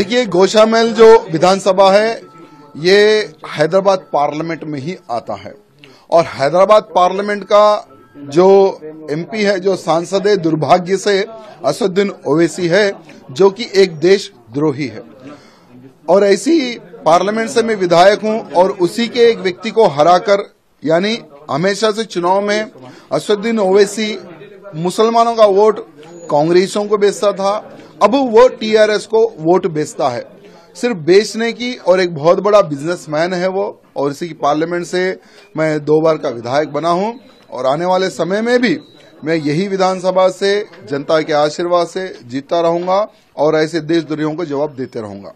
देखिए, गोशामेल जो विधानसभा है, ये हैदराबाद पार्लियामेंट में ही आता है। और हैदराबाद पार्लियामेंट का जो एमपी है, जो सांसद है, दुर्भाग्य से असुद्दीन ओवैसी है, जो कि एक देश द्रोही है। और ऐसी पार्लियामेंट से मैं विधायक हूँ, और उसी के एक व्यक्ति को हराकर, यानी हमेशा से चुनाव में असुद्दीन ओवैसी मुसलमानों का वोट कांग्रेसों को बेचता था अब वो टीआरएस को वोट बेचता है सिर्फ़ बेचने की और एक बहुत बड़ा बिजनेसमैन है वो और इसी की पार्लियामेंट से मैं दो बार का विधायक बना हूँ और आने वाले समय में भी मैं यही विधानसभा से, जनता के आशीर्वाद से जीतता रहूँगा और ऐसे देशद्रोहियों को जवाब देते रहूँगा.